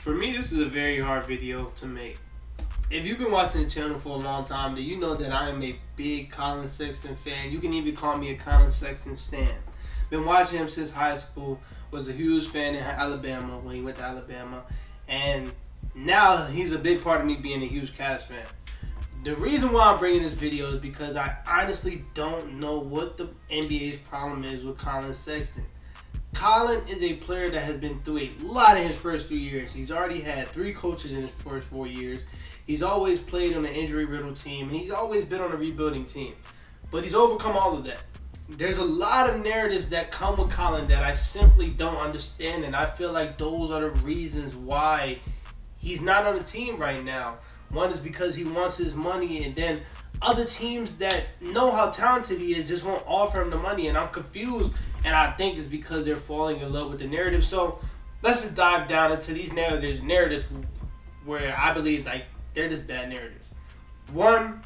For me, this is a very hard video to make. If you've been watching the channel for a long time, then you know that I am a big Collin Sexton fan. You can even call me a Collin Sexton stan. Been watching him since high school. Was a huge fan in Alabama when he went to Alabama, and now he's a big part of me being a huge Cavs fan. The reason why I'm bringing this video is because I honestly don't know what the NBA's problem is with Collin Sexton. Collin is a player that has been through a lot in his first three years. He's already had three coaches in his first four years. He's always played on an injury riddled team, and he's always been on a rebuilding team. But he's overcome all of that. There's a lot of narratives that come with Collin that I simply don't understand, and I feel like those are the reasons why he's not on the team right now. One is because he wants his money, and then other teams that know how talented he is just won't offer him the money, and I'm confused. And I think it's because they're falling in love with the narrative. So let's just dive down into these narratives. Narratives where I believe like they're just bad narratives. One,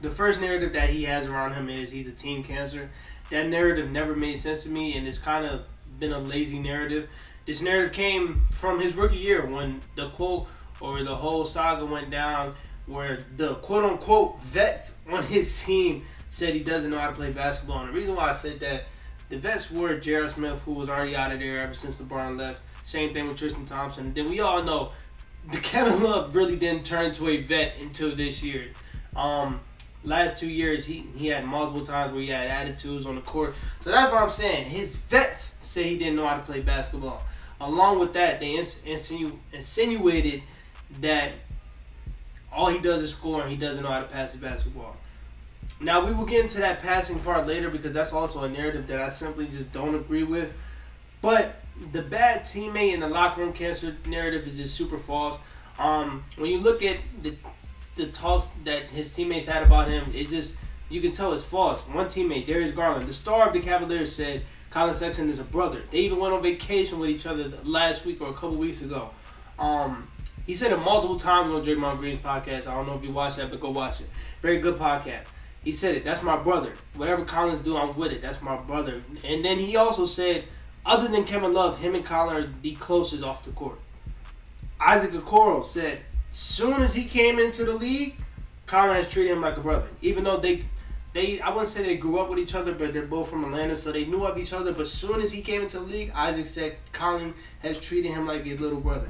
the first narrative that he has around him is he's a team cancer. That narrative never made sense to me, and it's kind of been a lazy narrative. This narrative came from his rookie year when the quote or the whole saga went down where the quote unquote vets on his team said he doesn't know how to play basketball. And the reason why I said that, the vets were J.R. Smith, who was already out of there ever since LeBron left. Same thing with Tristan Thompson. Then we all know the Kevin Love really didn't turn into a vet until this year. Um, last two years, he, he had multiple times where he had attitudes on the court. So that's what I'm saying. His vets say he didn't know how to play basketball. Along with that, they insinu- insinuated that all he does is score and he doesn't know how to pass the basketball. Now we will get into that passing part later because that's also a narrative that I simply just don't agree with. But the bad teammate and the locker room cancer narrative is just super false. Um, when you look at the the talks that his teammates had about him, it just you can tell it's false. One teammate, Darius Garland, the star of the Cavaliers, said Collin Sexton is a brother. They even went on vacation with each other last week or a couple weeks ago. Um, he said it multiple times on Draymond Green's podcast. I don't know if you watched that, but go watch it. Very good podcast. He said it. That's my brother. Whatever Collins do, I'm with it. That's my brother. And then he also said, other than Kevin Love, him and Collin are the closest off the court. Isaac Okoro said, soon as he came into the league, Collin has treated him like a brother. Even though they, they, I wouldn't say they grew up with each other, but they're both from Atlanta, so they knew of each other. But soon as he came into the league, Isaac said Collin has treated him like a little brother.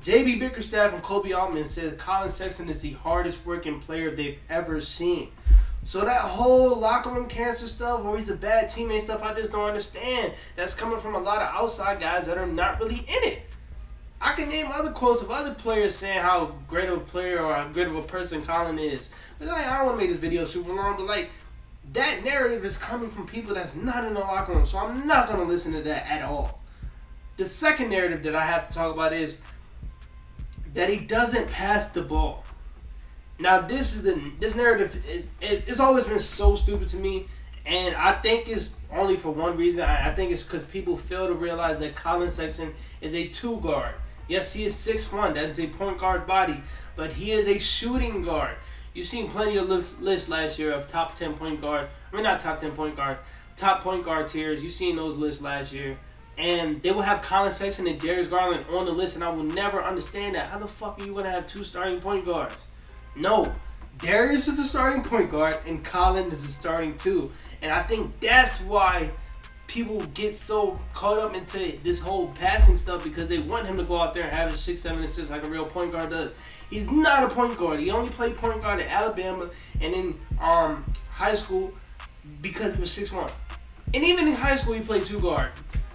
JB Bickerstaff and Koby Altman said Collin Sexton is the hardest working player they've ever seen. So that whole locker room cancer stuff, or he's a bad teammate stuff, I just don't understand. That's coming from a lot of outside guys that are not really in it. I can name other quotes of other players saying how great of a player or how good of a person Collin is. But like, I don't want to make this video super long, but like that narrative is coming from people that's not in the locker room, so I'm not gonna listen to that at all. The second narrative that I have to talk about is that he doesn't pass the ball. Now this is the this narrative is it, it's always been so stupid to me, and I think it's only for one reason. I, I think it's because people fail to realize that Collin Sexton is a two guard. Yes, he is six one. That is a point guard body, but he is a shooting guard. You've seen plenty of lists last year of top ten point guard. I mean, not top ten point guard, top point guard tiers. You've seen those lists last year and they will have Collin Sexton and Darius Garland on the list, and I will never understand that. How the fuck are you gonna have two starting point guards? No, Darius is the starting point guard, and Collin is the starting two, and I think that's why people get so caught up into this whole passing stuff because they want him to go out there and have a six, seven assists like a real point guard does. He's not a point guard. He only played point guard at Alabama and in um, high school because he was six one. And even in high school, he played two guard.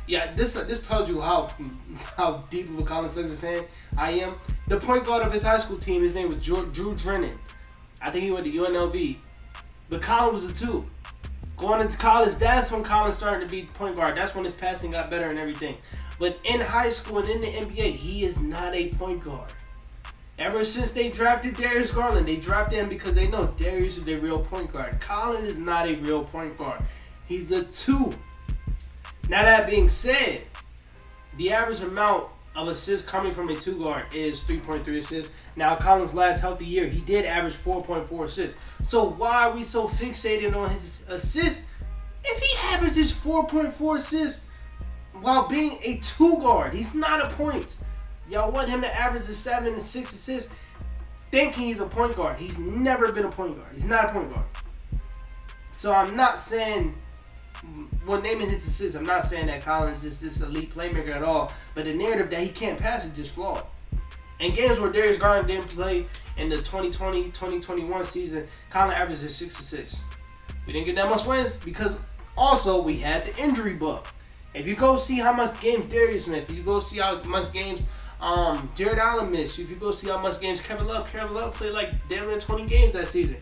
Yeah, this uh, this tells you how how deep of a Collin Sexton fan I am. The point guard of his high school team, his name was Drew, Drew Drennan. I think he went to UNLV. But Collin was a two. Going into college, that's when Collin started to be point guard. That's when his passing got better and everything. But in high school and in the NBA, he is not a point guard. Ever since they drafted Darius Garland, they drafted him because they know Darius is a real point guard. Collin is not a real point guard. He's a two. Now that being said, the average amount of assists coming from a two guard is 3.3 assists. Now Collin's last healthy year, he did average 4.4 assists. So why are we so fixated on his assists? If he averages 4.4 assists while being a two guard, he's not a point. Y'all want him to average the seven and six assists, thinking he's a point guard. He's never been a point guard. He's not a point guard. So I'm not saying when naming his assists, I'm not saying that Collins is this elite playmaker at all. But the narrative that he can't pass is just flawed. In games where Darius Garland didn't play in the 2020-2021 season, Collins averaged six assists. We didn't get that much wins because also we had the injury bug. If you go see how much games Darius Smith, if you go see how much games um, Jarrett Allen missed, if you go see how much games Kevin Love, Kevin Love played like damn near 20 games that season.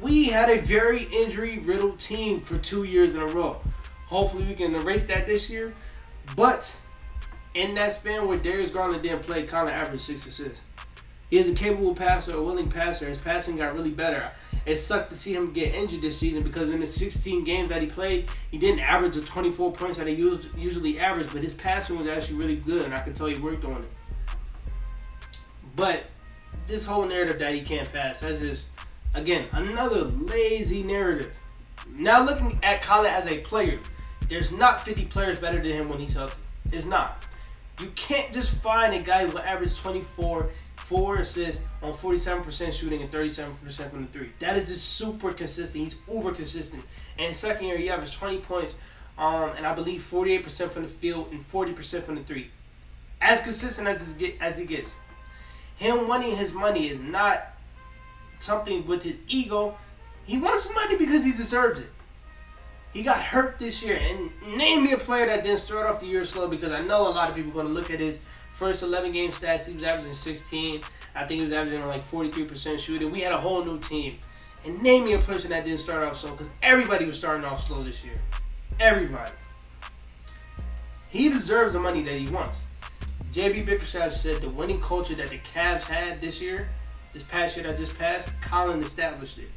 We had a very injury riddled team for two years in a row. Hopefully we can erase that this year. But in that span where Darius Garland didn't play, Collins averaged six assists. He is a capable passer, a willing passer. His passing got really better. It sucked to see him get injured this season because in the 16 games that he played, he didn't average the 24 points that he used, usually averaged, but his passing was actually really good, and I can tell he worked on it. But this whole narrative that he can't pass, that's just, again, another lazy narrative. Now looking at Collins as a player, there's not 50 players better than him when he's healthy. It's not. You can't just find a guy who average 24 four assists on 47% shooting and 37% from the three. That is just super consistent. He's uber consistent. And second year, he averaged 20 points, um, and I believe 48% from the field and 40% from the three. As consistent as as he gets. Him winning his money is not something with his ego. He wants money because he deserves it. He got hurt this year. And name me a player that didn't start off the year slow because I know a lot of people are going to look at his First 11 game stats, he was averaging 16. I think he was averaging like 43% shooting. We had a whole new team. And name me a person that didn't start off slow because everybody was starting off slow this year. Everybody. He deserves the money that he wants. JB Bickerstaff said the winning culture that the Cavs had this year, this past year that just passed, Collin established it.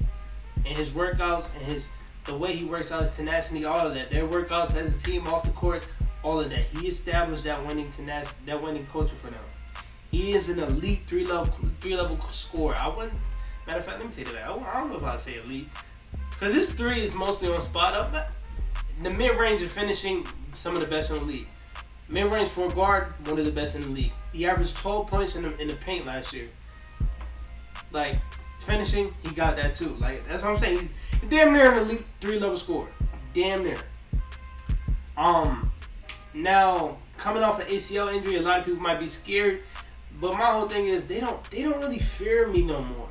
And his workouts and his the way he works out, his tenacity, all of that. Their workouts as a team off the court all of that. He established that winning tenacity, that winning culture for them. He is an elite three level three level scorer. I wouldn't. Matter of fact, let me you that. I don't know if I'd say elite, because this three is mostly on spot up. The mid range of finishing, some of the best in the league. Mid range for guard, one of the best in the league. He averaged 12 points in the, in the paint last year. Like finishing, he got that too. Like that's what I'm saying. He's damn near an elite three level scorer. Damn near. Um, now, coming off an ACL injury, a lot of people might be scared. But my whole thing is they don't they don't really fear me no more.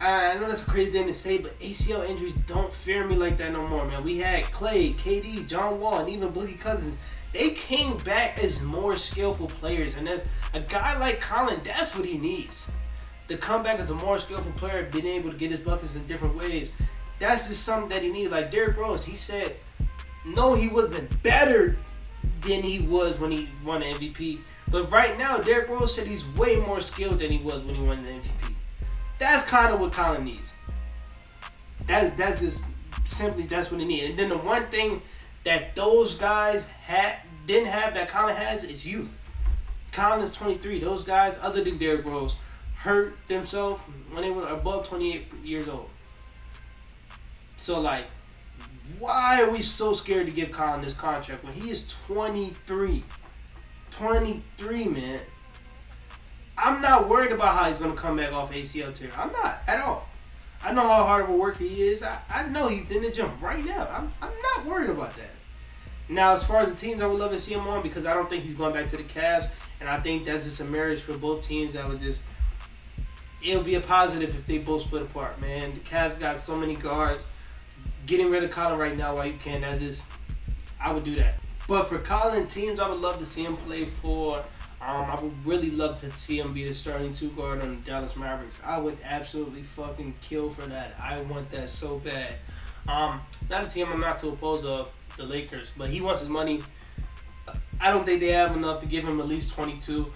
I know that's a crazy thing to say, but ACL injuries don't fear me like that no more, man. We had Clay, KD, John Wall, and even Boogie Cousins. They came back as more skillful players, and a guy like Collin, that's what he needs. To comeback as a more skillful player, being able to get his buckets in different ways. That's just something that he needs. Like Derrick Rose, he said, no, he wasn't better than he was when he won the MVP. But right now, Derrick Rose said he's way more skilled than he was when he won the MVP. That's kind of what Collin needs. That's that's just simply that's what he needs. And then the one thing that those guys had didn't have that Collin has is youth. Collin is 23. Those guys, other than Derrick Rose, hurt themselves when they were above 28 years old. So like why are we so scared to give Collin this contract when he is 23? 23, man. I'm not worried about how he's going to come back off ACL tear. I'm not at all. I know how hard of a worker he is. I, I know he's in the gym right now. I'm, I'm not worried about that. Now, as far as the teams I would love to see him on, because I don't think he's going back to the Cavs, and I think that's just a marriage for both teams that would just. It'll be a positive if they both split apart, man. The Cavs got so many guards getting rid of Collin right now while you can, that is, I would do that. But for Collin teams, I would love to see him play for. Um, I would really love to see him be the starting two guard on the Dallas Mavericks. I would absolutely fucking kill for that. I want that so bad. Um, not a team I'm not too opposed of, the Lakers, but he wants his money. I don't think they have enough to give him at least 22.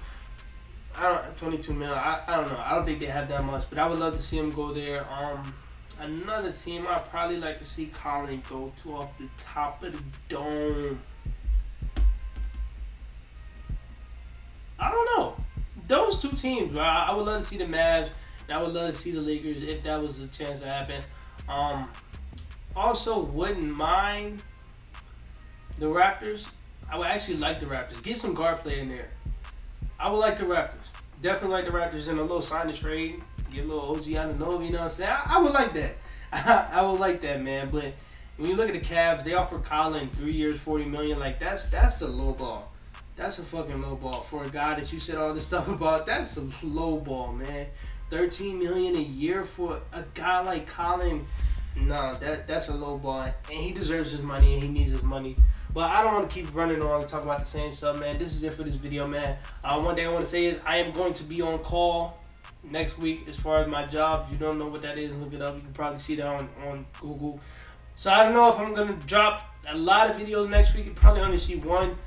I don't 22 mil. I, I don't know. I don't think they have that much, but I would love to see him go there. Um, Another team I'd probably like to see Collin go to off the top of the dome. I don't know. Those two teams, bro. I would love to see the Mavs. I would love to see the Lakers if that was a chance to happen. Um, also, wouldn't mind the Raptors. I would actually like the Raptors. Get some guard play in there. I would like the Raptors. Definitely like the Raptors in a little sign of trade. Get a little OG Anunoby, you know what I'm saying? I, I would like that. I, I would like that, man. But when you look at the Cavs, they offer Collin three years, forty million. Like that's that's a low ball. That's a fucking low ball for a guy that you said all this stuff about. That's a low ball, man. Thirteen million a year for a guy like Collin. No, that that's a low ball, and he deserves his money, and he needs his money. But I don't want to keep running on and talk about the same stuff, man. This is it for this video, man. Uh, one thing I want to say is I am going to be on call next week as far as my job. If you don't know what that is, look it up. You can probably see that on, on Google. So I don't know if I'm going to drop a lot of videos next week. You probably only see one.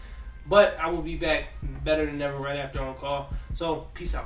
But I will be back better than ever right after on call. So peace out.